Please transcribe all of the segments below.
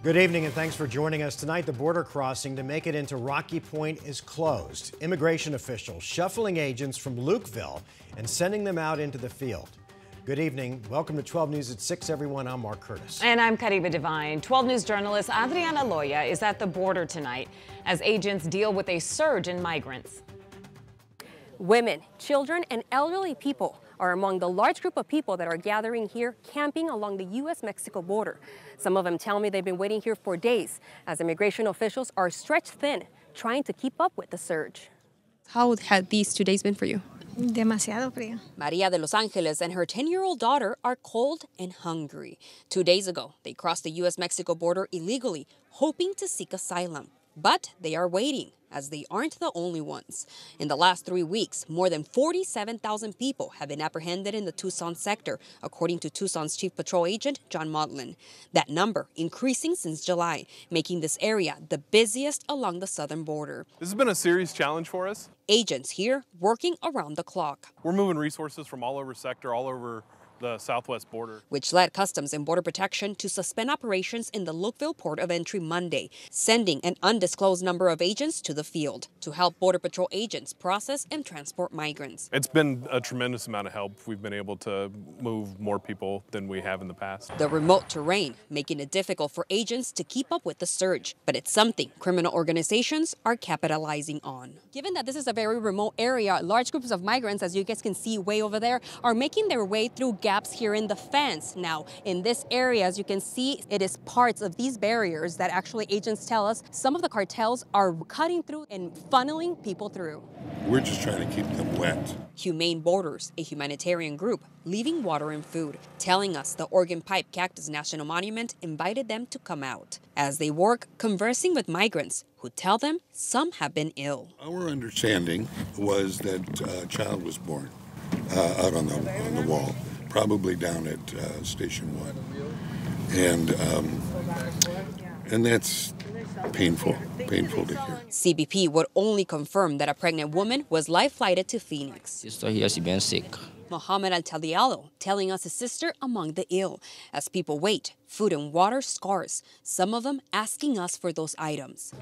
Good evening and thanks for joining us tonight. The border crossing to make it into Rocky Point is closed. Immigration officials shuffling agents from Lukeville and sending them out into the field. Good evening. Welcome to 12 News at 6, everyone. I'm Mark Curtis. And I'm Caribe Devine. 12 News journalist Adriana Loya is at the border tonight as agents deal with a surge in migrants. Women, children, and elderly people are among the large group of people that are gathering here camping along the U.S.-Mexico border. Some of them tell me they've been waiting here for days as immigration officials are stretched thin trying to keep up with the surge. How have these two days been for you? Demasiado frío. Maria de Los Angeles and her 10-year-old daughter are cold and hungry. Two days ago, they crossed the U.S.-Mexico border illegally, hoping to seek asylum. But they are waiting, as they aren't the only ones. In the last three weeks, more than 47,000 people have been apprehended in the Tucson sector, according to Tucson's Chief Patrol Agent John Modlin. That number increasing since July, making this area the busiest along the southern border. This has been a serious challenge for us. Agents here working around the clock. We're moving resources from all over sector, all over the southwest border. Which led Customs and Border Protection to suspend operations in the Lukeville port of entry Monday, sending an undisclosed number of agents to the field to help Border Patrol agents process and transport migrants. It's been a tremendous amount of help. We've been able to move more people than we have in the past. The remote terrain making it difficult for agents to keep up with the surge, but it's something criminal organizations are capitalizing on. Given that this is a very remote area, large groups of migrants, as you guys can see way over there, are making their way through gaps here in the fence. Now, in this area, as you can see, it is parts of these barriers that actually agents tell us some of the cartels are cutting through and funneling people through. We're just trying to keep them wet. Humane Borders, a humanitarian group, leaving water and food, telling us the Organ Pipe Cactus National Monument invited them to come out as they work conversing with migrants who tell them some have been ill. Our understanding was that a child was born uh, out on the, on the wall probably down at uh, Station One, and um, and that's painful, painful to hear. CBP would only confirm that a pregnant woman was life flighted to Phoenix. Estoy here si bien sick. Mohammed Al Talialo telling us his sister among the ill as people wait, food and water scarce, some of them asking us for those items.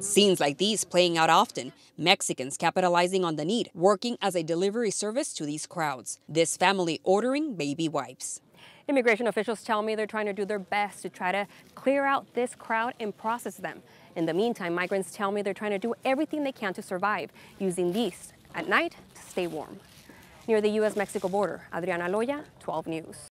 Scenes like these playing out often, Mexicans capitalizing on the need, working as a delivery service to these crowds. This family ordering baby wipes. Immigration officials tell me they're trying to do their best to try to clear out this crowd and process them. In the meantime, migrants tell me they're trying to do everything they can to survive, using these at night to stay warm. Near the U.S.-Mexico border, Adriana Loya, 12 News.